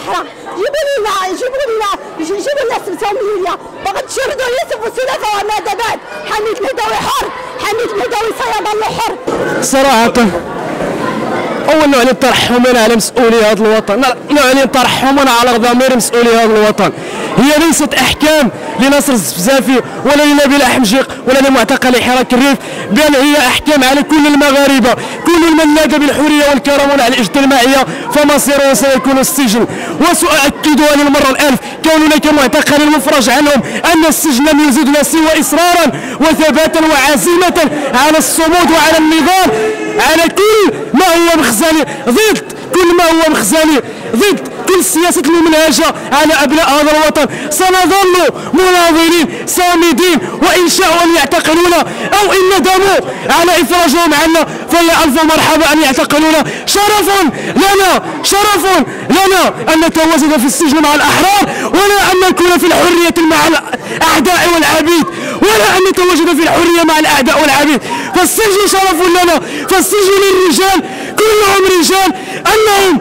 الصحراء جيبوا لي جيبوا لي جيبوا لنا سمسم ليا باغي تشردوا يوسف وسلافه وماذا بعد حميد مدوي حر حميد مدوي صياد الله حر. صراحة أول نوع الترحم أنا على مسؤولية هذا الوطن. نوع الترحم أنا على ضمير مسؤولية هذا الوطن. هي ليست أحكام لنصر الزفزافي ولا لنبيل احمجيق ولا لمعتقل حراك الريف بل هي أحكام على كل المغاربة. كل من نادى بالحرية والكرم على الاجتماعية فمصيره سيكون السجن. وسأؤكدها للمرة الألف كوننا كمعتقل مفرج عنهم أن السجن لم يزدنا سوى إصرارا وثباتا وعزيمة على الصمود وعلى النضال على كل ما هو مخزني ضد كل ما هو مخزني ضد. كل السياسة الممنهجة على أبناء هذا الوطن سنظل مناظرين صامدين وإن شاءوا أن يعتقلونا أو إن ندموا على إفراجهم عنا فيا ألف مرحبا أن يعتقلونا. شرف لنا شرف لنا أن نتواجد في السجن مع الأحرار ولا أن نكون في الحرية مع الأعداء والعبيد ولا أن نتواجد في الحرية مع الأعداء والعبيد. فالسجن شرف لنا فالسجن للرجال كلهم رجال أنهم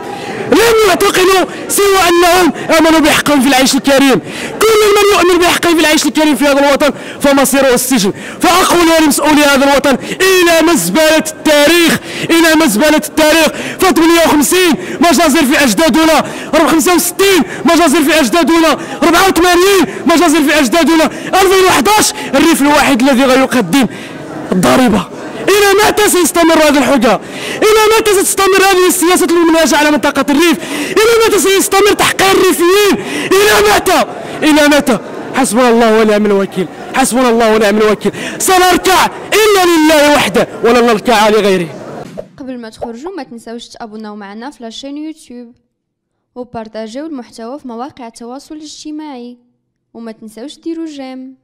لم يعتقلوا سوى أنهم آمنوا بحقهم في العيش الكريم. كل من يؤمن بحقه في العيش الكريم في هذا الوطن فمصيره السجن. فأقول لمسؤولي هذا الوطن إلى مزبلة التاريخ إلى مزبلة التاريخ. ف 58 مجازر في أجدادنا. 65 مجازر في أجدادنا. 84 مجازر في أجدادنا. 2011 الريف الوحيد الذي غيقدم الضريبة. إلى متى سيستمر هذا الحجة؟ إلى متى ستستمر هذه السياسة الممنهجة على منطقة الريف؟ إلى متى سيستمر تحقير الريفيين؟ إلى متى؟ إلى متى؟ حسبنا الله ونعم الوكيل حسبنا الله ونعم الوكيل سنركع إلا لله وحده ولن نركع لغيره قبل ما تخرجوا ما تنساوش تابوناو معنا في la chaîne YouTube وبارطاجيو المحتوى في مواقع التواصل الاجتماعي وما تنساوش ديروا j'aime